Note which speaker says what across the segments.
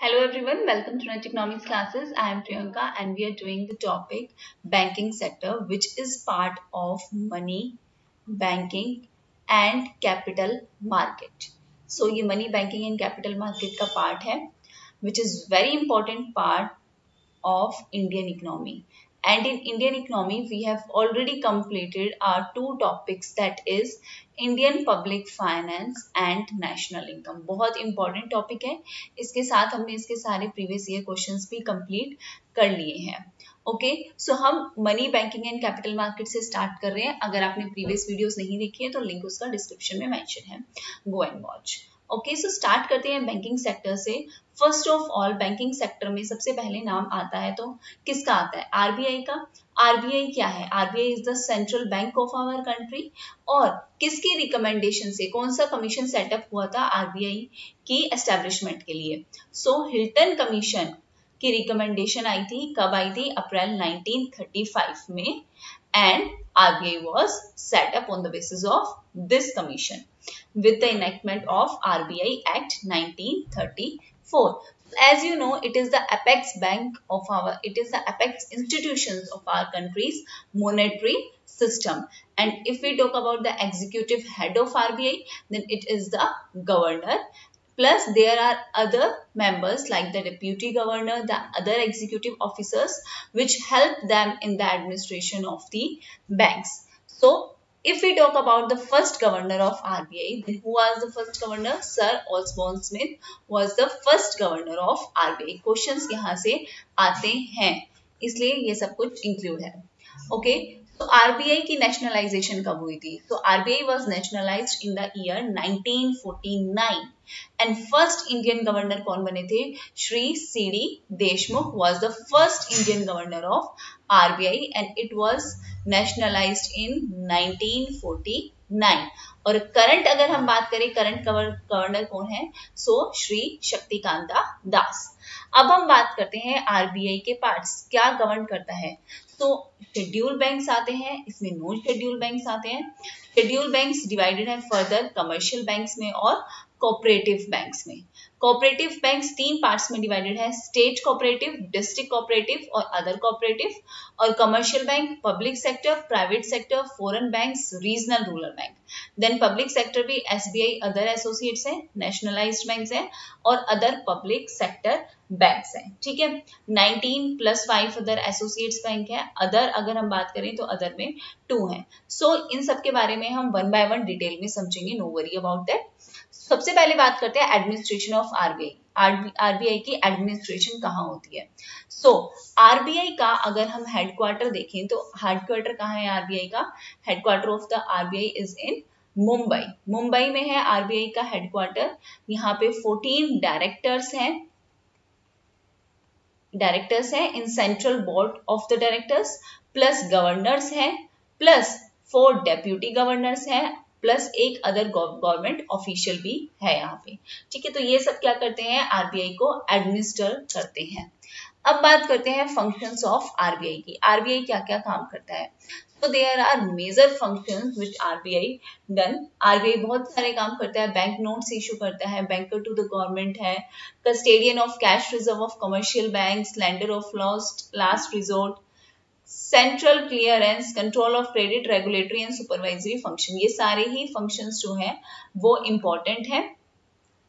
Speaker 1: Hello everyone, welcome to Net Economics classes. I am Priyanka and we are doing the topic banking sector which is part of money, banking and capital market. So ये money, banking and capital market का part है which is very important part of Indian economy. And in Indian economy, we have already completed our two topics that is Indian public finance and national income बहुत important topic है। इसके साथ हमने इसके सारे previous year questions भी complete कर लिए हैं। ओके सो हम money banking and capital market से स्टार्ट कर रहे हैं। अगर आपने प्रीवियस वीडियोस नहीं देखी है तो लिंक उसका डिस्क्रिप्शन में मेंशन है। Go and watch okay so start करते हैं बैंकिंग सेक्टर से। First of all banking sector में सबसे पहले नाम आता है तो किसका आता है? आरबीआई का। आरबीआई क्या है? RBI is the central bank of our country और किसके रिकमेंडेशन से, कौन सा कमीशन सेटअप हुआ था आरबीआई की एस्टेब्लिशमेंट के लिए? सो हिल्टन कमीशन की रिकमेंडेशन आई थी, कब आई थी? अप्रैल 1935 में। And RBI was set up on the basis of this commission with the enactment of RBI Act 1934. As you know, it is the apex bank of our, it is the apex institutions of our country's monetary system. And if we talk about the executive head of RBI, then it is the governor Plus, there are other members like the deputy governor, the other executive officers, which help them in the administration of the banks. So, if we talk about the first governor of RBI, then who was the first governor? Sir Osborne Smith was the first governor of RBI. Questions यहाँ से आते हैं इसलिए ये सब कुछ include है okay? तो आरबीआई की नेशनलाइजेशन कब हुई थी? तो RBI was nationalised in the year 1949 and first Indian governor कौन बने थे? Shri C D Deshmukh was the first Indian governor of RBI and it was nationalised in 1949 और करंट अगर हम बात करें करंट गवर्नर कौन है? सो श्री शक्तिकांता दास। अब हम बात करते हैं आरबीआई के पार्ट्स क्या गवर्न करता है? तो शेड्यूल बैंक्स आते हैं, इसमें नॉन शेड्यूल बैंक्स आते हैं। शेड्यूल बैंक्स डिवाइडेड है फर्दर कमर्शियल बैंक्स में और कोऑपरेटिव बैंक्स में। कोऑपरेटिव बैंक्स तीन पार्ट्स में डिवाइडेड है स्टेट कोऑपरेटिव डिस्ट्रिक्ट कोऑपरेटिव और अदर कोऑपरेटिव और commercial bank public sector private sector foreign banks regional rural bank then public sector भी एसबीआई अदर एसोसिएट्स है नेशनलाइज्ड बैंक्स है और अदर पब्लिक सेक्टर बैंक्स हैं। ठीक है? 19 plus five other associates bank है। अदर अगर हम बात करें तो अदर में टू हैं। सो so, इन सब के बारे में हम वन बाय वन डिटेल में समझेंगे। नो वरी अबाउट दैट सबसे पहले बात करते हैं एडमिनिस्ट्रेशन ऑफ़ आरबीआई आरबीआई की एडमिनिस्ट्रेशन कहाँ होती है? सो so, आरबीआई का अगर हम हेडक्वार्टर देखें तो हेडक्वार्टर कहाँ है आरबीआई का? Headquarter of the RBI is in Mumbai Mumbai में है आरबीआई का हेडक्वार्टर यहाँ पे 14 डायरेक्टर्स हैं. डायरेक्टर्स हैं in central board of the directors plus governors हैं. प्लस फोर डेप्यूटी गवर्नर्स हैं. प्लस एक अदर गवर्नमेंट ऑफिशियल भी है यहाँ पे। ठीक है तो ये सब क्या करते हैं, आरबीआई को एडमिनिस्टर करते हैं। अब बात करते हैं फ़ंक्शंस ऑफ़ आरबीआई की। आरबीआई क्या क्या काम करता है? तो there are major functions which RBI done RBI बहुत सारे काम करता है बैंक नोट्स इशू करता है बैंकर टू द गवर्नमेंट है custodian of cash reserve of commercial banks lender of lost last resort central clearance control of credit regulatory and supervisory function ये सारे ही फ़ंक्शंस जो हैं, वो इंपॉर्टेंट हैं।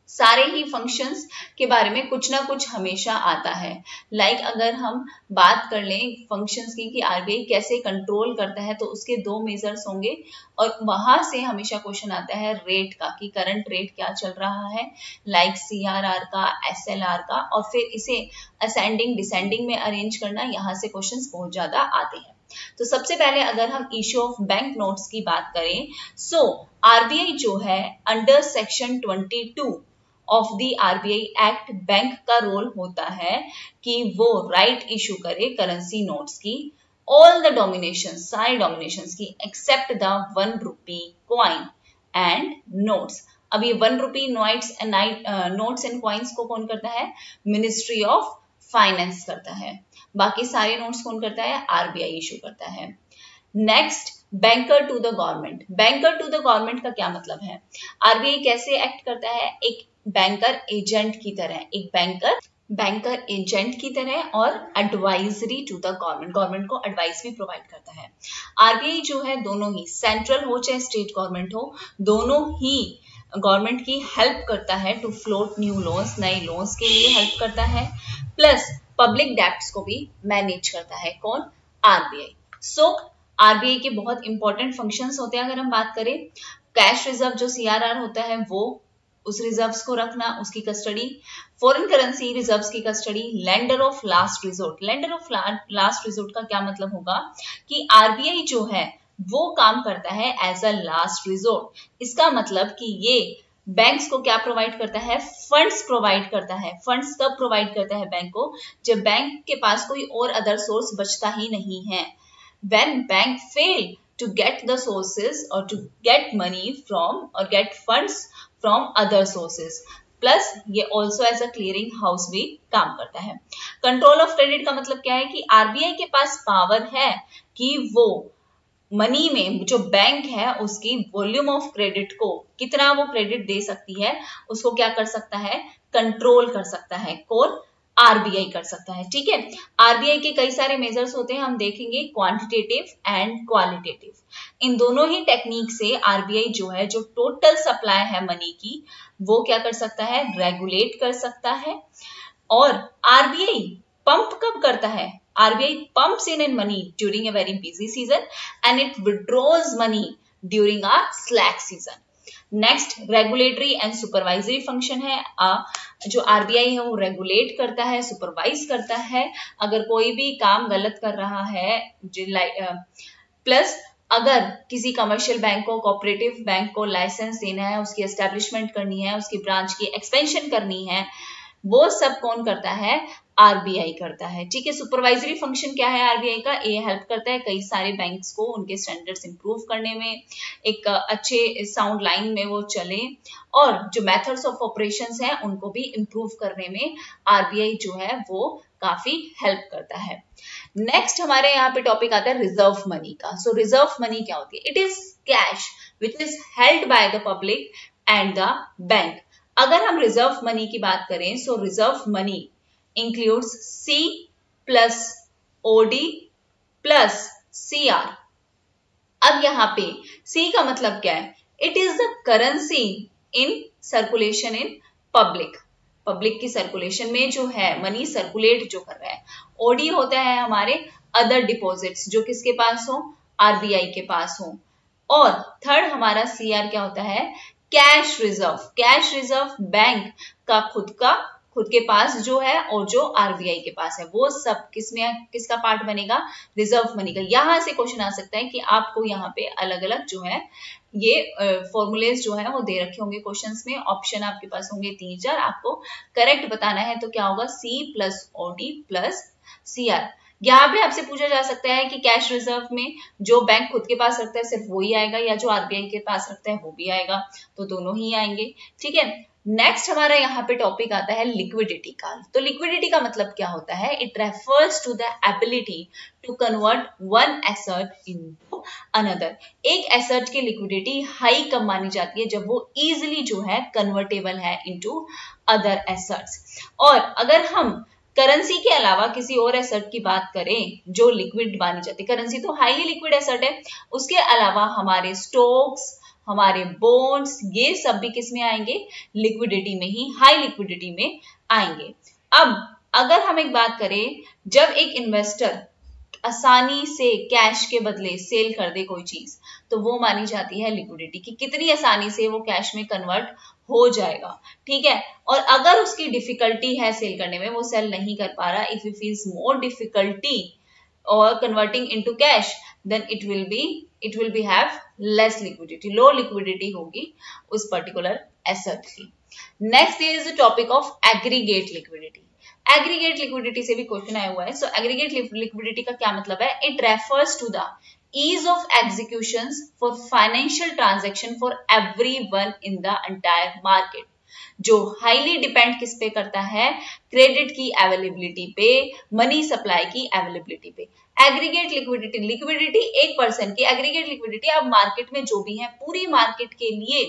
Speaker 1: सारे ही फ़ंक्शंस के बारे में कुछ ना कुछ हमेशा आता है। लाइक like अगर हम बात कर लें फ़ंक्शंस की कि आरबीआई कैसे कंट्रोल करता है तो उसके दो मेजर्स होंगे और वहाँ से हमेशा क्वेश्चन आता है रेट का कि करंट रेट क्या चल रहा है। लाइक सीआरआर का एसएलआर का और फिर इसे असेंडिंग डिसेंडिंग में अरेंज करना यहाँ से क्वेश्चन बहुत ज़्यादा आते हैं। तो सबसे पहले अगर हम इश्यू ऑफ़ बैंक नोट्स की बात करें सो so, आरबीआई जो है under section 22 of the RBI act bank का रोल होता है कि वो राइट right इशू करे करेंसी नोट्स की। ऑल द डोमिनेशन सारे डोमिनेशन की except the one rupee coin and notes अब ये one rupee notes notes and coins को कौन करता है? मिनिस्ट्री ऑफ़ फाइनेंस करता है। बाकी सारे नोट्स कौन करता है? आरबीआई इशू करता है। Next banker to the government banker to the government का क्या मतलब है? आरबीआई कैसे एक्ट करता है? एक बैंकर एजेंट की तरह, एक बैंकर बैंकर एजेंट की तरह और advisory to the government government को एडवाइस भी प्रोवाइड करता है। आरबीआई जो है, दोनों ही सेंट्रल हो चाहे स्टेट गवर्नमेंट हो, दोनों ही गवर्नमेंट की हेल्प करता है टू फ्लोट न्यू लोन्स नए लोन्स के लिए हेल्प करता है। प्लस पब्लिक डेप्ट को भी मैनेज करता है। कौन? आरबीआई सो आरबीआई के बहुत इंपॉर्टेंट फ़ंक्शंस होते हैं, अगर हम बात करें कैश रिज़र्व जो सीआरआर होता है, वो उस रिजर्व्स को रखना, उसकी कस्टडी फॉरेन करेंसी रिजर्व्स की custody lender of last resort lender of last resort का क्या मतलब होगा? कि आरबीआई जो है, वो काम करता है एज अ लास्ट रिजोर्ट इसका मतलब कि ये बैंक्स को क्या प्रोवाइड करता है? फंड्स प्रोवाइड करता है. फंड्स कब प्रोवाइड करता है बैंक को? जब बैंक के पास कोई और अदर सोर्स बचता ही नहीं है। When bank fail to get the sources or to get money from or get funds from other sources. Plus ये also as a clearing house भी काम करता है। कंट्रोल ऑफ़ क्रेडिट का मतलब क्या है कि आरबीआई के पास पावर है कि वो मनी में जो बैंक है उसकी वॉल्यूम ऑफ़ क्रेडिट को कितना वो क्रेडिट दे सकती है, उसको क्या कर सकता है? कंट्रोल कर सकता है। कौन आरबीआई कर सकता है, ठीक है? आरबीआई के कई सारे मेजर्स होते हैं, हम देखेंगे क्वांटिटेटिव एंड क्वालिटेटिव इन दोनों ही टेक्निक से आरबीआई जो है, जो टोटल सप्लाई है मनी की, वो क्या कर सकता है? रेगुलेट कर सकता है। और आरबीआई पंप कब करता है? RBI pumps in in money during a very busy season and it withdraws money during a slack season next regulatory and supervisory function है। आ, जो आरबीआई है वो रेगुलेट करता है सुपरवाइज करता है। अगर कोई भी काम गलत कर रहा है प्लस अगर किसी कमर्शियल बैंक को कोऑपरेटिव बैंक को लाइसेंस देना है उसकी एस्टेब्लिशमेंट करनी है उसकी ब्रांच की एक्सपेंशन करनी है वो सब कौन करता है? आरबीआई करता है। ठीक है सुपरवाइजरी फ़ंक्शन क्या है आरबीआई का? ये हेल्प करता है कई सारे बैंक्स को उनके स्टैंडर्ड्स इंप्रूव करने में, एक अच्छे साउंड लाइन में वो चले और जो मेथड्स ऑफ़ ऑपरेशंस हैं उनको भी इंप्रूव करने में आरबीआई जो है वो काफ़ी हेल्प करता है। नेक्स्ट हमारे यहाँ पे टॉपिक आता है रिज़र्व मनी का। सो रिज़र्व मनी क्या होती है? It is cash which is held by the public and the bank अगर हम रिज़र्व मनी की बात करें so reserve money includes C plus OD plus CR. अब यहाँ पे C का मतलब क्या है? It is the currency in circulation in public public की सर्कुलेशन में जो है मनी सर्कुलेट जो कर रहा है ओडी होता है हमारे अदर डिपॉजिट्स जो किसके पास हो? आरबीआई के पास हो। और थर्ड हमारा सीआर क्या होता है? Cash reserve cash reserve bank का खुद का खुद के पास जो है और जो आरबीआई के पास है। वो सब किसमें, किसका पार्ट बनेगा? रिज़र्व मनी का। यहाँ से क्वेश्चन आ सकता है कि आपको यहाँ पे अलग अलग जो है, ये फॉर्मूलेज जो है वो दे रखे होंगे क्वेश्चंस में। ऑप्शन आपके पास होंगे तीन, चार। आपको करेक्ट बताना है तो क्या होगा? C plus O D plus C R यहाँ पे आपसे पूछा जा सकता है कि कैश रिज़र्व में जो बैंक खुद के पास रखता है, सिर्फ़ वो ही आएगा या जो आरबीआई के पास रखता है, वो भी आएगा। तो दोनों ही आएँगे। ठीक है? नेक्स्ट हमारा यहाँ पे टॉपिक आता है लिक्विडिटी का। तो लिक्विडिटी का मतलब क्या होता है? It refers to the ability to convert one asset in another एक एसर्ट की लिक्विडिटी हाई कब मानी जाती है? जब वो इजिली जो है कन्वर्टेबल है इनटू अदर एसर्ट्स और अगर हम करेंसी के अलावा किसी और एसर्ट की बात करें, जो लिक्विड मानी जाती है। करेंसी तो हाईली लिक्विड एसर्ट है। उसके अलावा हमारे स्टॉक्स हमारे बोन्स ये सब भी किसमें आएँगे? लिक्विडिटी में ही हाई लिक्विडिटी में आएँगे। अब अगर हम एक बात करें, जब एक इन्वेस्टर आसानी से कैश के बदले सेल कर दे कोई चीज़ तो वो मानी जाती है लिक्विडिटी की। कितनी आसानी से वो कैश में कन्वर्ट हो जाएगा, ठीक है? और अगर उसकी डिफिकल्टी है सेल करने में, वो सेल नहीं कर पा रहा। If you feels more difficulty और converting into cash then it will be it will be have less liquidity low liquidity होगी उस पर्टिकुलर एसेट की। Next is the topic of aggregate liquidity aggregate liquidity से भी question आया हुआ है। सो aggregate liquidity का क्या मतलब है? It refers to the ease of executions for financial transaction for everyone in the entire market जो हाईली डिपेंड किस पे करता है? क्रेडिट की अवेलेबिलिटी पे मनी सप्लाई की अवेलेबिलिटी पे। एग्रीगेट लिक्विडिटी लिक्विडिटी एक परसेंट की एग्रीगेट लिक्विडिटी अब मार्केट में जो भी है, पूरी मार्केट के लिए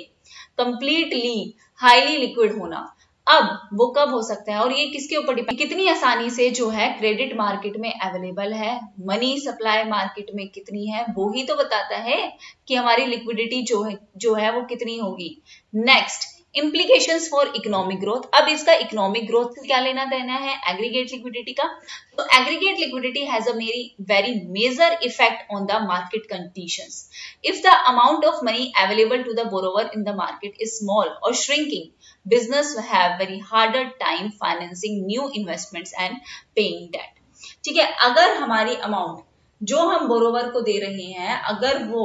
Speaker 1: कंप्लीटली हाईली लिक्विड होना। अब वो कब हो सकता है और ये किसके ऊपर डिपेंड कितनी आसानी से जो है क्रेडिट मार्केट में अवेलेबल है मनी सप्लाई मार्केट में कितनी है, वो ही तो बताता है कि हमारी लिक्विडिटी जो है जो है वो कितनी होगी। Next implications for economic growth अब इसका इकोनॉमिक ग्रोथ क्या लेना देना है? एग्रीगेट लिक्विडिटी का। तो aggregate liquidity has a merry very major effect on the market conditions if the amount of money available to the borrower in the market is small और shrinking business have very harder time financing new investments and paying debt. ठीक है, अगर हमारी amount जो हम borrower को दे रहे हैं, अगर वो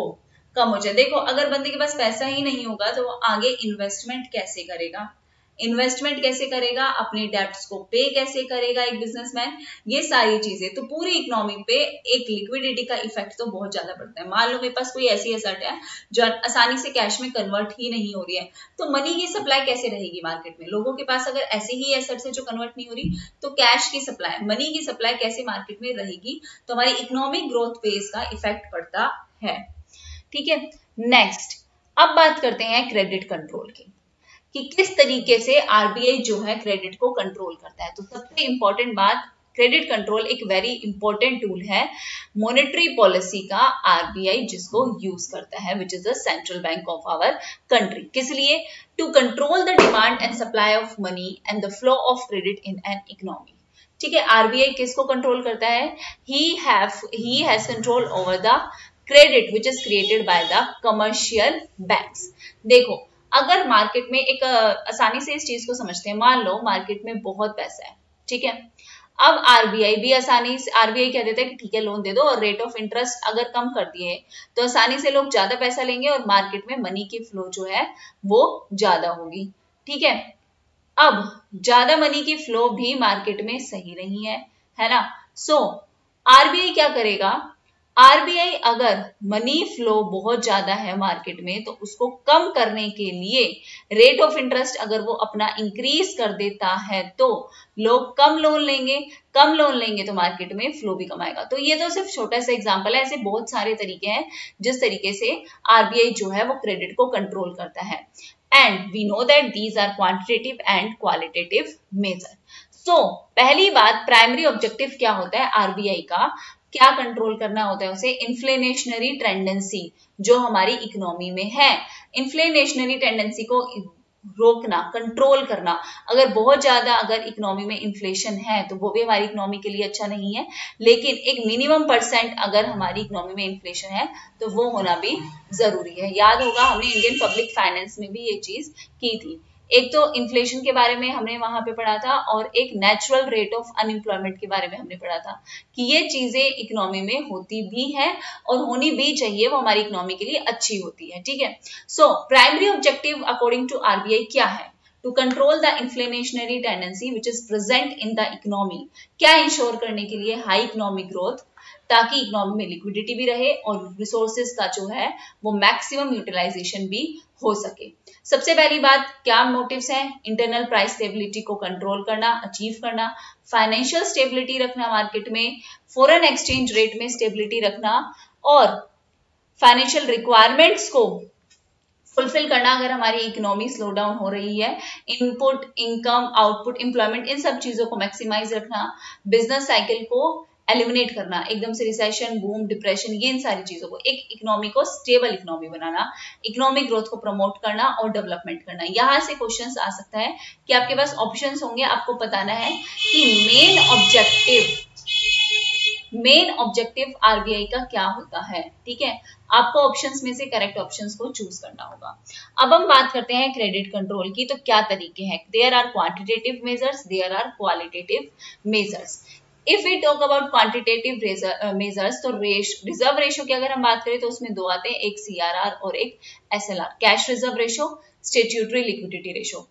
Speaker 1: कम हो जाए। देखो अगर बंदे के पास पैसा ही नहीं होगा तो वो आगे इन्वेस्टमेंट कैसे करेगा? इन्वेस्टमेंट कैसे करेगा? अपने डेप्ट को पे कैसे करेगा एक बिजनेसमैन ये सारी चीज़ें। तो पूरी इकोनॉमी पे एक लिक्विडिटी का इफ़ेक्ट तो बहुत ज़्यादा पड़ता है। मान लो मेरे पास कोई ऐसी एसेट है, जो आसानी से कैश में कन्वर्ट ही नहीं हो रही है तो मनी की सप्लाई कैसे रहेगी मार्केट में? लोगों के पास अगर ऐसे ही एसेट्स है जो कन्वर्ट नहीं हो रही तो कैश की सप्लाई मनी की सप्लाई कैसे मार्केट में रहेगी? तो हमारी इकोनॉमिक ग्रोथ पे इसका इफ़ेक्ट पड़ता है। ठीक है? नेक्स्ट अब बात करते हैं क्रेडिट कंट्रोल की, कि किस तरीके से आरबीआई जो है क्रेडिट को कंट्रोल करता है। तो सबसे इंपॉर्टेंट बात क्रेडिट कंट्रोल एक वेरी इंपॉर्टेंट टूल है मॉनेटरी पॉलिसी का आरबीआई जिसको यूज़ करता है which is the central bank of our country किस लिए? To control the demand and supply of money and the flow of credit in an economy ठीक है? RBI किसको कंट्रोल करता है? He have he has control over the credit which is created by the commercial banks देखो अगर market में एक आसानी से इस चीज़ को समझते हैं मान लो मार्केट में बहुत पैसा है ठीक है? अब आरबीआई भी आसानी से आरबीआई कह देता है कि ठीक है लोन दे दो और रेट ऑफ़ इंटरेस्ट अगर कम कर दिए तो आसानी से लोग ज़्यादा पैसा लेंगे और मार्केट में मनी की फ्लो जो है वो ज़्यादा होगी ठीक है? अब ज़्यादा मनी की फ्लो भी मार्केट में सही नहीं है है ना? सो so, आरबीआई क्या करेगा? आरबीआई अगर मनी फ्लो बहुत ज़्यादा है मार्केट में तो उसको कम करने के लिए रेट ऑफ़ इंटरेस्ट अगर वो अपना इंक्रीज कर देता है तो लोग कम लोन लेंगे। कम लोन लेंगे तो मार्केट में फ्लो भी कमाएगा तो ये तो सिर्फ़ छोटा सा एग्जांपल है। ऐसे बहुत सारे तरीके हैं जिस तरीके से आरबीआई जो है वो क्रेडिट को कंट्रोल करता है। And we know that these are quantitative and qualitative measure so पहली बात प्राइमरी ऑब्जेक्टिव क्या होता है आरबीआई का? क्या कंट्रोल करना होता है, उसे इन्फ्लेनेशनरी टेंडेंसी जो हमारी इकोनॉमी में है। इन्फ्लेनेशनरी टेंडेंसी को रोकना कंट्रोल करना। अगर बहुत ज़्यादा अगर इकोनॉमी में इन्फ्लेशन है तो वो भी हमारी इकोनॉमी के लिए अच्छा नहीं है। लेकिन एक मिनिमम परसेंट अगर हमारी इकोनॉमी में इन्फ्लेशन है तो वो होना भी ज़रूरी है। याद होगा, हमने इंडियन पब्लिक फाइनेंस में भी ये चीज़ की थी। एक तो इन्फ्लेशन के बारे में हमने वहाँ पे पढ़ा था और एक नेचुरल रेट ऑफ़ अनएम्प्लॉयमेंट के बारे में हमने पढ़ा था कि ये चीज़ें इकोनॉमी में होती भी है और होनी भी चाहिए, वो हमारी इकोनॉमी के लिए अच्छी होती है, ठीक है? So primary objective according to RBI क्या है? To control the inflationary tendency which is present in the economy क्या इंश्योर करने के लिए हाई इकोनॉमिक ग्रोथ ताकि इकोनॉमी में लिक्विडिटी भी रहे और रिसोर्सेज का जो है, वो मैक्सिमम यूटिलाइजेशन भी हो सके। सबसे पहली बात, क्या मोटिव्स हैं? इंटरनल प्राइस स्टेबिलिटी को कंट्रोल करना अचीव करना। फाइनेंशियल स्टेबिलिटी रखना मार्केट में। फॉरेन एक्सचेंज रेट में स्टेबिलिटी रखना। और फाइनेंशियल रिक्वायरमेंट्स को फुलफिल करना अगर हमारी इकोनॉमी स्लो डाउन हो रही है। इनपुट इनकम आउटपुट एम्प्लॉयमेंट इन सब चीज़ों को मैक्सिमाइज रखना। बिज़नेस साइकिल को एलिमिनेट करना, एकदम से रिसेशन बूम डिप्रेशन ये इन सारी चीज़ों को, एक इकोनॉमी को स्टेबल इकोनॉमी बनाना इकोनॉमिक ग्रोथ को प्रमोट करना और डेवलपमेंट करना। यहाँ से क्वेश्चन आ सकता है कि आपके पास ऑप्शंस होंगे, आपको बताना है कि main objective main objective RBI का क्या होता है, ठीक है? आपको ऑप्शंस में से करेक्ट ऑप्शंस को चूज़ करना होगा। अब हम बात करते हैं क्रेडिट कंट्रोल की तो क्या तरीके हैं? There are quantitative measures there are qualitative measures if we talk about quantitative measures तो रिज़र्व रेशो की अगर हम बात करें तो उसमें दो आते हैं, एक सीआरआर और एक SLR cash reserve ratio statutory liquidity ratio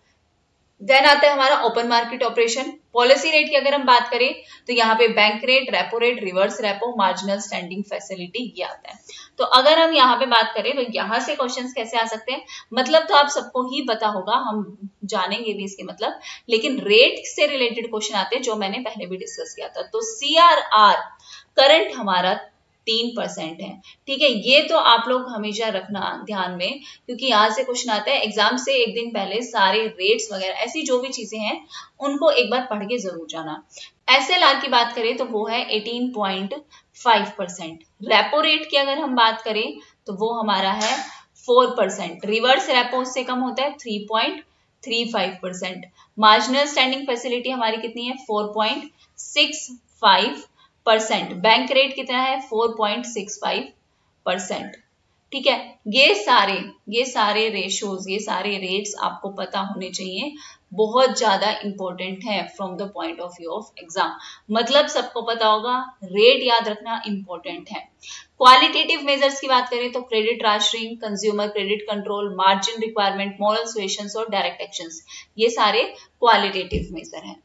Speaker 1: then आता है हमारा open market operation policy rate की अगर हम बात करें तो यहाँ पे bank rate repo rate reverse repo marginal standing facility ये आता है। तो अगर हम यहाँ पे बात करें तो यहाँ से क्वेश्चंस कैसे आ सकते हैं? मतलब तो आप सबको ही पता होगा, हम जानेंगे भी इसके मतलब। लेकिन रेट से रिलेटेड क्वेश्चन आते हैं, जो मैंने पहले भी डिस्कस किया था। तो सी आर आर करंट हमारा तीन परसेंट है। ठीक है, ये तो आप लोग हमेशा रखना ध्यान में, क्योंकि यहाँ से क्वेश्चन आता है एग्ज़ाम से एक दिन पहले सारे रेट्स वगैरह, ऐसी जो भी चीज़ें हैं, उनको एक बार पढ़ के ज़रूर जाना। एसएलआर की बात करें तो वो है 18.5 परसेंट। रेपो रेट की अगर हम बात करें तो वो हमारा है फोर परसेंट। रिवर्स रेपो उससे कम होता है, three point three five percent. Marginal standing facility हमारी कितनी है four point six five percent. Bank rate कितना है? Four point six five percent ठीक है? ये सारे ये सारे रेशोज ये सारे रेट्स आपको पता होने चाहिए। बहुत ज़्यादा इंपॉर्टेंट है from the point of view of exam मतलब सबको पता होगा रेट याद रखना इंपॉर्टेंट है। क्वालिटेटिव मेजर्स की बात करें तो credit rationing consumer credit control margin requirement moral suasion और डायरेक्ट एक्शन ये सारे क्वालिटेटिव मेजर है।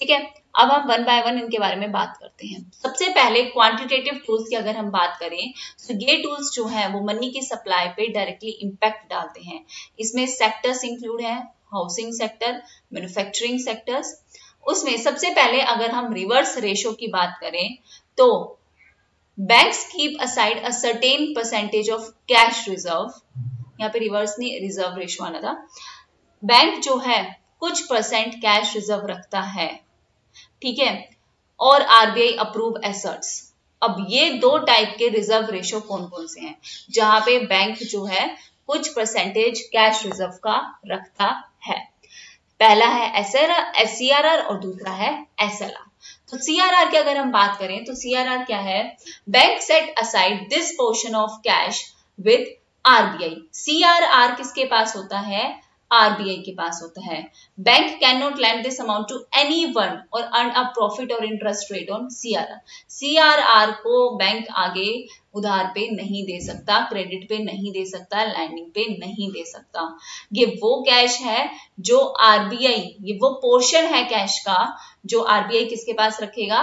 Speaker 1: ठीक है? अब हम वन बाय वन इनके बारे में बात करते हैं। सबसे पहले क्वांटिटेटिव टूल्स की अगर हम बात करें तो ये टूल्स जो है, वो मनी की सप्लाई पे डायरेक्टली इम्पैक्ट डालते हैं। इसमें सेक्टर्स इंक्लूड है हाउसिंग सेक्टर मैन्युफैक्चरिंग सेक्टर्स उसमें सबसे पहले अगर हम रिवर्स रेशो की बात करें तो banks keep aside a certain percentage of cash reserve यहाँ पे रिवर्स नहीं रिज़र्व रेशो आना था। बैंक जो है, कुछ परसेंट कैश रिज़र्व रखता है। ठीक है? और आरबीआई अप्रूव एसर्ट्स अब ये दो टाइप के रिज़र्व रेशो कौन कौन से हैं? जहाँ पे बैंक जो है, कुछ परसेंटेज कैश रिज़र्व का रखता है। पहला है एस सी आर आर और दूसरा है एस एल आर तो सीआरआर की अगर हम बात करें तो सीआरआर क्या है? Bank set aside this portion of cash with RBI CRR किसके पास होता है? आरबीआई के पास होता है। Bank can not lend this amount to any one or earn a profit or interest rate on CRR CRR को बैंक आगे उधार पे नहीं दे सकता क्रेडिट पे नहीं दे सकता लैंडिंग पे नहीं दे सकता। ये वो कैश है जो आरबीआई, ये वो पोर्शन है कैश का जो आरबीआई किसके पास रखेगा?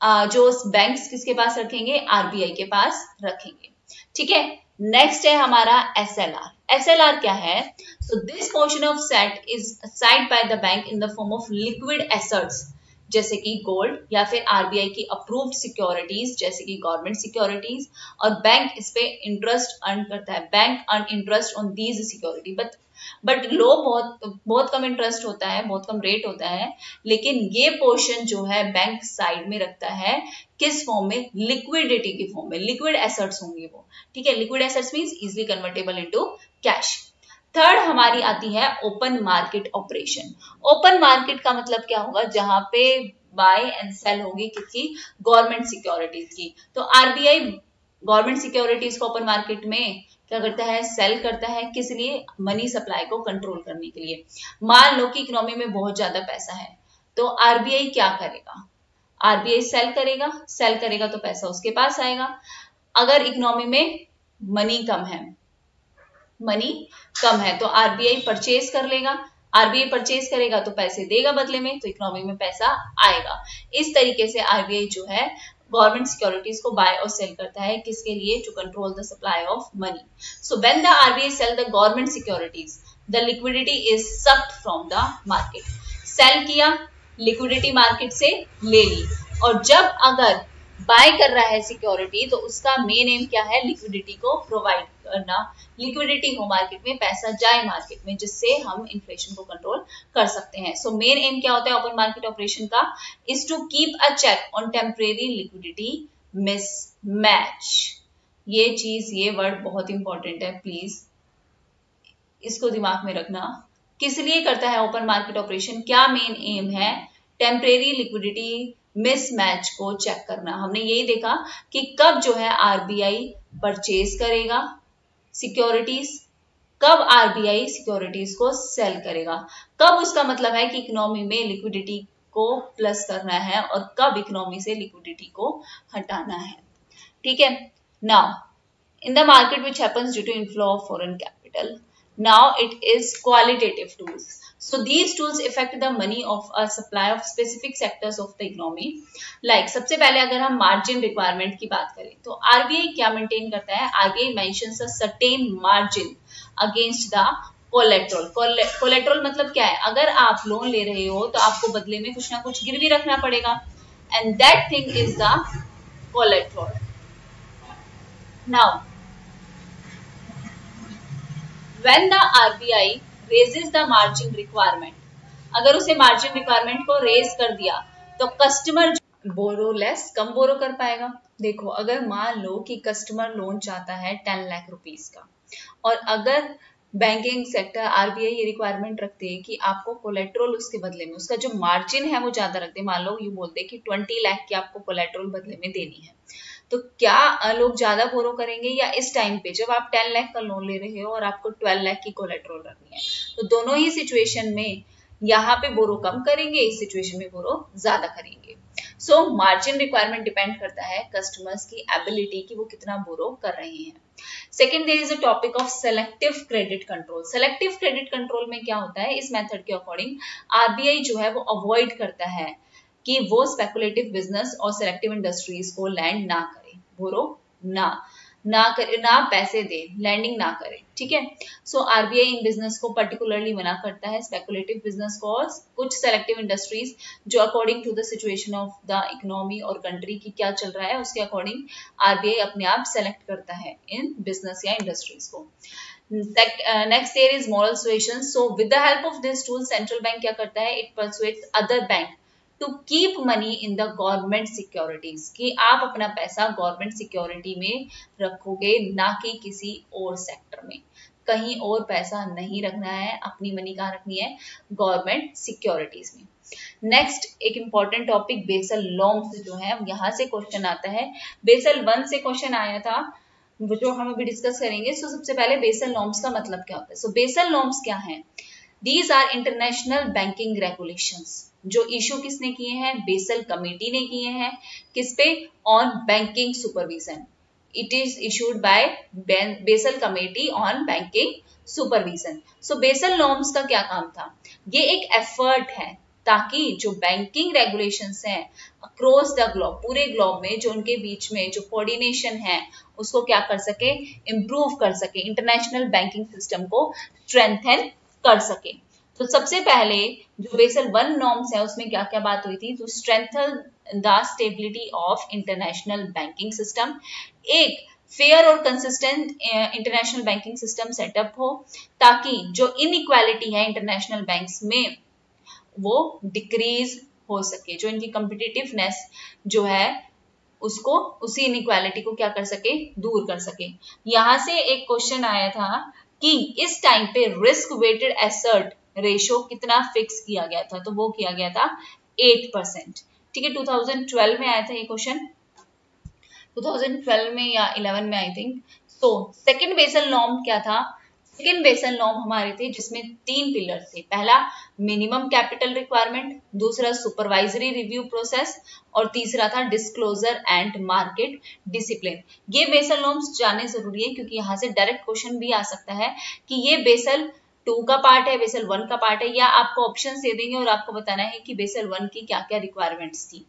Speaker 1: जो बैंक्स किसके पास रखेंगे? आरबीआई के पास रखेंगे। ठीक है? नेक्स्ट है हमारा एस आर क्या है? So this portion of set is side by the bank in the form of liquid assets जैसे कि गोल्ड या फिर आरबीआई की अप्रूव्ड सिक्योरिटीज जैसे कि गवर्नमेंट सिक्योरिटीज और बैंक इस पे इंटरेस्ट अर्न करता है। Bank earn interest on these security but but low बहुत बहुत कम इंटरेस्ट होता है, बहुत कम रेट होता है। लेकिन ये पोर्शन जो है बैंक साइड में रखता है, किस फॉर्म में? लिक्विडिटी के फॉर्म में। लिक्विड एसेट्स होंगे वो। ठीक है? Liquid assets mean easily convertible into cash third हमारी आती है open market operation open market का मतलब क्या होगा? जहाँ पे बाय एंड सेल होगी किसी गवर्नमेंट सिक्योरिटीज की। तो आरबीआई गवर्नमेंट सिक्योरिटीज को ओपन मार्केट में क्या करता है? सेल करता है किस लिए? मनी सप्लाई को कंट्रोल करने के लिए। मान लो कि इकोनॉमी में बहुत ज़्यादा पैसा है तो आरबीआई क्या करेगा? आरबीआई सेल करेगा। सेल करेगा तो पैसा उसके पास आएगा। अगर इकोनॉमी में मनी कम है मनी कम है तो आरबीआई परचेज कर लेगा। आरबीआई परचेज करेगा तो पैसे देगा बदले में तो इकोनॉमी में पैसा आएगा। इस तरीके से आरबीआई जो है गवर्नमेंट सिक्योरिटीज को बाय और सेल करता है, किसके लिए? To control the supply of money so when the RBI sell the government securities the liquidity is sucked from the market sell किया लिक्विडिटी मार्केट से ले ली. और जब अगर बाय कर रहा है सिक्योरिटी तो उसका मेन एम क्या है? लिक्विडिटी को प्रोवाइड करना लिक्विडिटी हो मार्केट में, पैसा जाए मार्केट में, जिससे हम इन्फ्लेशन को कंट्रोल कर सकते हैं। सो मेन एम क्या होता है ओपन मार्केट ऑपरेशन का? Is to keep a check on temporary liquidity mismatch ये चीज़, ये वर्ड बहुत इंपॉर्टेंट है प्लीज़ इसको दिमाग में रखना। किस लिए करता है ओपन मार्केट ऑपरेशन क्या मेन एम है? टेम्परेरी लिक्विडिटी मिसमैच को चेक करना। हमने यही देखा कि कब जो है आरबीआई परचेज करेगा। सिक्योरिटीज, कब आरबीआई सिक्योरिटीज को सेल करेगा? कब उसका मतलब है कि इकोनॉमी में लिक्विडिटी को प्लस करना है और कब इकोनॉमी से लिक्विडिटी को हटाना है? ठीक है? Now in the market which happens due to inflow of foreign capital now it is qualitative tools So these tools affect the money of a supply of specific sectors of the economy. Like सबसे पहले अगर हम margin requirement की बात करें तो RBI क्या maintain करता है RBI mentions a certain margin against the collateral collateral मतलब क्या है अगर आप लोन ले रहे हो तो आपको बदले में कुछ ना कुछ गिरवी रखना पड़ेगा and that thing is the collateral now when the RBI raises the margin requirement, अगर उसे मार्जिन रिक्वायरमेंट को रेज कर दिया तो कस्टमर बोरो लेस कम बोरो कर पाएगा। देखो, अगर मान लो कि कस्टमर लोन चाहता है टेन लाख रुपीस का, और अगर बैंकिंग सेक्टर आरबीआई ये रिक्वायरमेंट रखते हैं कि आपको कोलेट्रोल उसके बदले में, उसका जो मार्जिन है वो ज़्यादा रखते हैं मान लो ये बोलते हैं कि ट्वेंटी लाख की आपको कोलेट्रोल बदले में देनी है। तो क्या लोग ज़्यादा बोरो करेंगे या इस टाइम पे? जब आप टेन लाख का लोन ले रहे हो और आपको ट्वेल्व लाख की कोलेट्रोल रखनी है तो दोनों ही सिचुएशन में यहाँ पे बोरो कम करेंगे, इस सिचुएशन में बोरो ज़्यादा करेंगे। सो मार्जिन रिक्वायरमेंट डिपेंड करता है कस्टमर्स की एबिलिटी की वो कितना बोरो कर रहे हैं। Second there is a topic of selective credit control selective credit control में क्या होता है? इस मेथड के अकॉर्डिंग आरबीआई जो है वो अवॉइड करता है कि वो स्पेकुलेटिव बिज़नेस और सेलेक्टिव इंडस्ट्रीज़ को लैंड ना करे। बोरो ना ना करे, ना पैसे दे लैंडिंग ना करे, ठीक है? सो आरबीआई इन बिज़नेस को पर्टिकुलरली मना करता है स्पेकुलेटिव बिज़नेस को और कुछ सेलेक्टिव इंडस्ट्रीज़ जो according to the situation of the economy और कंट्री की क्या चल रहा है, उसके अकॉर्डिंग आरबीआई अपने आप सेलेक्ट करता है इन बिज़नेस या इंडस्ट्रीज़ को। Next is moral so with the help of this tool central bank क्या करता है? It persuades other bank to keep money in the government securities कि आप अपना पैसा गवर्नमेंट सिक्योरिटी में रखोगे, ना कि किसी और सेक्टर में। कहीं और पैसा नहीं रखना है, अपनी मनी कहाँ रखनी है? गवर्नमेंट सिक्योरिटीज में। नेक्स्ट एक इंपॉर्टेंट टॉपिक बेसल लॉन्ग्स जो है, यहाँ से क्वेश्चन आता है। बेसल वन से क्वेश्चन आया था, जो हम अभी डिस्कस करेंगे। सो सबसे पहले बेसल नॉर्म्स का मतलब क्या होता है? सो बेसल नॉर्म्स क्या है? These are international banking regulations जो इशू किसने किए हैं? बेसल कमेटी ने किए हैं। किस पे? On banking supervision it is issued by Basel committee on banking supervision so Basel norms का क्या काम था? ये एक एफर्ट है ताकि जो बैंकिंग रेगुलेशंस हैं अक्रॉस द ग्लोब पूरे ग्लोब में जो उनके बीच में जो कोऑर्डिनेशन है, उसको क्या कर सके? इम्प्रूव कर सके। इंटरनेशनल बैंकिंग सिस्टम को स्ट्रेंथन कर सके। तो सबसे पहले जो बेसल वन नॉर्म्स है, उसमें क्या क्या बात हुई थी? तो strengthen the stability of international banking system एक फेयर और consistent international banking system setup हो, ताकि जो इनइक्वालिटी है इंटरनेशनल बैंक्स में, वो डिक्रीज हो सके। जो इनकी कम्पिटिटिवनेस जो है, उसको, उसी इनइक्वालिटी को क्या कर सके? दूर कर सके। यहाँ से एक क्वेश्चन आया था कि इस टाइम पे रिस्क वेटेड एसर्ट रेशो कितना फिक्स किया गया था तो वो किया गया था एट परसेंट ठीक है 2012 में आया था ये क्वेश्चन 2012 में या 11 में आई थिंक तो सेकंड बेसल नॉर्म क्या था? सेकेंड बेसल नॉर्म हमारे थे, जिसमें तीन पिलर थे। पहला मिनिमम कैपिटल रिक्वायरमेंट दूसरा सुपरवाइजरी रिव्यू प्रोसेस और तीसरा था डिस्क्लोजर एंड मार्केट डिसिप्लिन ये बेसल नॉर्म्स जानने ज़रूरी है, क्योंकि यहाँ से डायरेक्ट क्वेश्चन भी आ सकता है कि ये बेसल टू का पार्ट है, बेसल वन का पार्ट है, या आपको ऑप्शन दे देंगे और आपको बताना है कि बेसल वन की क्या क्या रिक्वायरमेंट्स थी।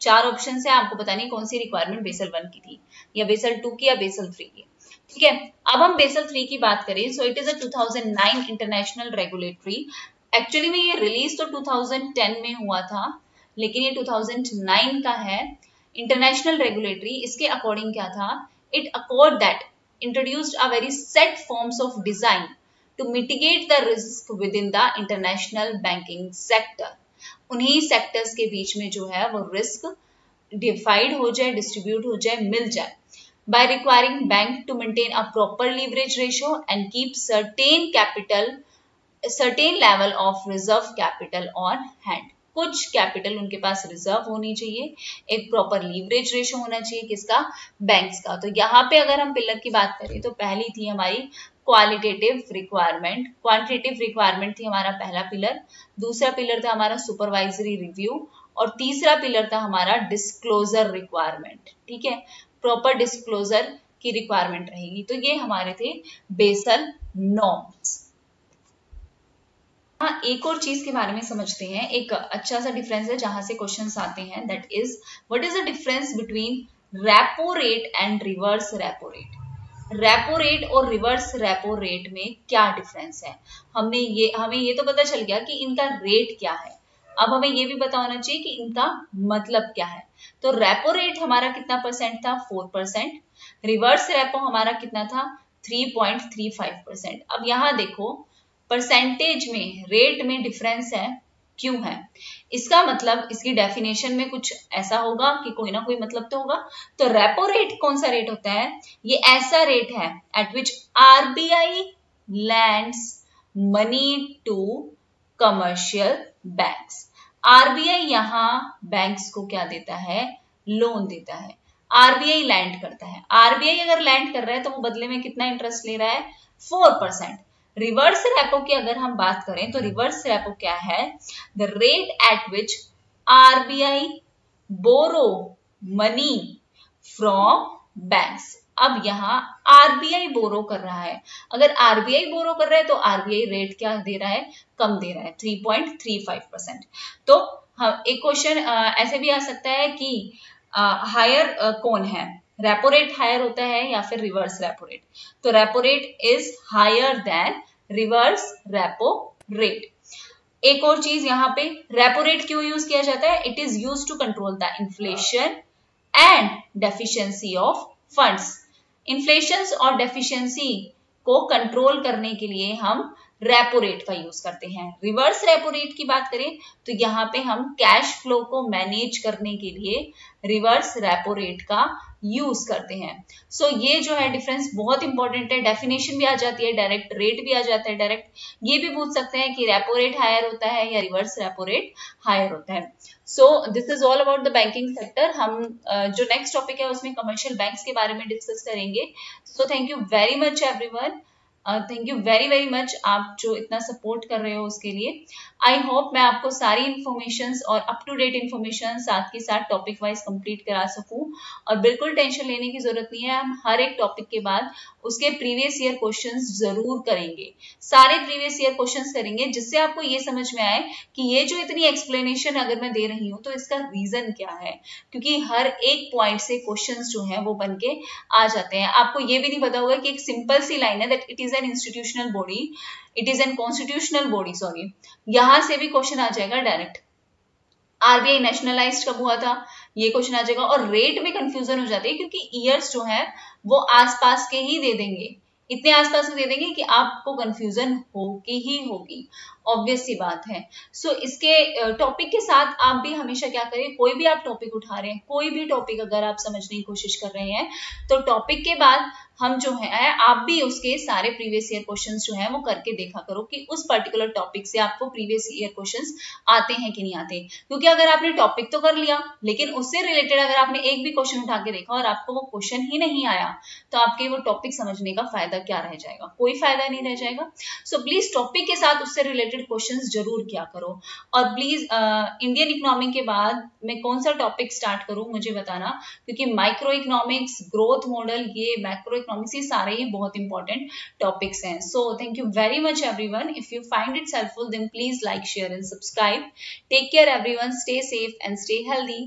Speaker 1: चार ऑप्शन है, आपको बतानी कौन सी रिक्वायरमेंट बेसल वन की थी, या बेसल टू की या बेसल थ्री की। ठीक है, अब हम बेसल थ्री की बात करें so it is a 2009 international regulatory actually में ये रिलीज़ तो 2010 में हुआ था, लेकिन ये 2009 का है। इंटरनेशनल रेगुलेटरी इसके अकॉर्डिंग क्या था? It accord that introduced a very set forms of design to mitigate the risk within the international banking sector उन्हीं सेक्टर्स के बीच में जो है वो रिस्क डिफाइड हो जाए डिस्ट्रीब्यूट हो जाए, मिल जाए। By requiring bank to maintain a proper leverage ratio and keep certain capital certain level of reserve capital on hand कुछ कैपिटल उनके पास रिज़र्व होनी चाहिए, एक प्रॉपर लीवरेज रेशो होना चाहिए किसका? बैंक्स का। तो यहाँ पे अगर हम पिलर की बात करें तो पहली थी हमारी क्वालिटेटिव रिक्वायरमेंट क्वांटिटेटिव रिक्वायरमेंट थी हमारा पहला पिलर दूसरा पिलर था हमारा सुपरवाइजरी रिव्यू और तीसरा पिलर था हमारा डिस्क्लोजर रिक्वायरमेंट ठीक है? प्रॉपर डिस्क्लोजर की रिक्वायरमेंट रहेगी। तो ये हमारे थे बेसल नॉर्म्स हाँ एक और चीज़ के बारे में समझते हैं। एक अच्छा सा डिफरेंस है जहाँ से क्वेश्चंस आते हैं that is what is the difference between repo rate and reverse repo rate repo rate और रिवर्स रेपो रेट में क्या डिफरेंस है? हमने ये, हमें ये तो पता चल गया कि इनका रेट क्या है। अब हमें ये भी पता होना चाहिए कि इनका मतलब क्या है। तो रेपो रेट हमारा कितना परसेंट था? फोर परसेंट रिवर्स रेपो हमारा कितना था? 3.35 परसेंट अब यहाँ देखो परसेंटेज में रेट में डिफरेंस है, क्यों है? इसका मतलब इसकी डेफिनेशन में कुछ ऐसा होगा कि कोई ना कोई मतलब तो होगा। तो रेपो रेट कौन सा रेट होता है? ये ऐसा रेट है at which RBI lends money to commercial banks RBI यहाँ बैंक्स को क्या देता है? लोन देता है। आरबीआई लैंड करता है। आरबीआई अगर लैंड कर रहा है तो वो बदले में कितना इंटरेस्ट ले रहा है? फोर परसेंट रिवर्स रेपो की अगर हम बात करें तो रिवर्स रेपो क्या है? The rate at which RBI borrow money from banks अब यहाँ आरबीआई बोरो कर रहा है। अगर आरबीआई बोरो कर रहा है तो आरबीआई रेट क्या दे रहा है? कम दे रहा है 3.35 परसेंट तो हम, एक क्वेश्चन ऐसे भी आ सकता है कि हायर कौन है? रेपो रेट हायर होता है या फिर रिवर्स रेपो रेट तो repo rate is higher than reverse repo rate एक और चीज़ यहाँ पे रेपो रेट क्यों यूज़ किया जाता है? It is use to control the inflation and deficiency of funds inflation और डेफिशिएंसी को कंट्रोल करने के लिए हम रेपो रेट का यूज़ करते हैं। रिवर्स रेपो रेट की बात करें तो यहाँ पे हम कैश फ्लो को मैनेज करने के लिए रिवर्स रेपो रेट का यूज़ करते हैं। सो so, ये जो है डिफरेंस बहुत इंपॉर्टेंट है। डेफिनेशन भी आ जाती है डायरेक्ट रेट भी आ जाता है डायरेक्ट ये भी पूछ सकते हैं कि रेपो रेट हायर होता है या रिवर्स रेपो रेट हायर होता है। So this is all about the banking sector हम जो नेक्स्ट टॉपिक है उसमें कमर्शियल बैंक्स के बारे में डिस्कस करेंगे। So thank you very much everyone thank you very very much आप जो इतना सपोर्ट कर रहे हो उसके लिए। आई होप मैं आपको सारी इन्फॉर्मेशन और अप टू डेट इन्फॉर्मेशन साथ के साथ टॉपिक वाइज कंप्लीट करा सकूँ। और बिल्कुल टेंशन लेने की ज़रूरत नहीं है। हम हर एक टॉपिक के बाद उसके प्रीवियस ईयर क्वेश्चंस ज़रूर करेंगे। सारे प्रीवियस ईयर क्वेश्चंस करेंगे, जिससे आपको ये समझ में आए कि ये जो इतनी एक्सप्लेनेशन अगर मैं दे रही हूँ तो इसका रीजन क्या है? क्योंकि हर एक पॉइंट से क्वेश्चन जो है, वो बन के आ जाते हैं। आपको ये भी नहीं पता होगा कि एक सिंपल सी लाइन है that it is an institutional body it is an constitutional body sorry यहाँ से भी क्वेश्चन आ जाएगा डायरेक्ट आरबीआई नेशनलाइज कब हुआ था? ये क्वेश्चन आ जाएगा और रेट में कंफ्यूजन हो जाती है क्योंकि ईयर्स जो है वो आसपास के ही दे देंगे। इतने आसपास दे देंगे कि आपको कंफ्यूजन होगी ही होगी। ऑब्वियस सी बात है। सो so, इसके टॉपिक के साथ आप भी हमेशा क्या करें कोई भी आप टॉपिक उठा रहे हैं कोई भी टॉपिक अगर आप समझने की कोशिश कर रहे हैं तो टॉपिक के बाद हम जो है आप भी उसके सारे प्रीवियस ईयर क्वेश्चंस जो है, वो करके देखा करो कि उस पर्टिकुलर टॉपिक से आपको प्रीवियस ईयर क्वेश्चंस आते हैं कि नहीं आते क्योंकि अगर आपने टॉपिक तो कर लिया, लेकिन उससे रिलेटेड अगर आपने एक भी क्वेश्चन उठा के देखा और आपको वो क्वेश्चन ही नहीं आया तो आपके वो टॉपिक समझने का फ़ायदा क्या रह जाएगा? कोई फ़ायदा नहीं रह जाएगा। सो प्लीज़ टॉपिक के साथ उससे रिलेटेड क्वेश्चन ज़रूर किया करो। और प्लीज़ इंडियन इकोनॉमिक के बाद मैं कौन सा टॉपिक स्टार्ट करूँ, मुझे बताना। क्योंकि माइक्रो इकोनॉमिक्स ग्रोथ मॉडल ये मैक्रो इकोनॉमिक्स ये सारे ही बहुत इंपॉर्टेंट टॉपिक्स हैं. So thank you very much everyone if you find its helpful then please like share and subscribe take care everyone stay safe and stay healthy